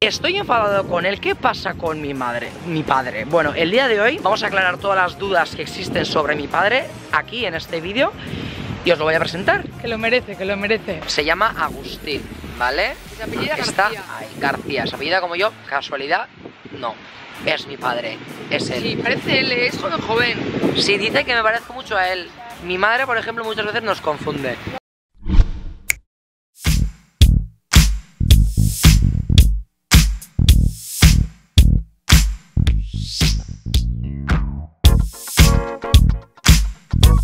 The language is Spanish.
Estoy enfadado con él. ¿Qué pasa con mi madre? Mi padre. Bueno, el día de hoy vamos a aclarar todas las dudas que existen sobre mi padre aquí en este vídeo y os lo voy a presentar. Que lo merece, que lo merece. Se llama Agustín, ¿vale? Se apellida Está García. ahí, García. Se apellida como yo, casualidad, no. Es mi padre, es él. Sí, parece él, es joven joven. Si dice que me parezco mucho a él. Mi madre, por ejemplo, muchas veces nos confunde. Shh.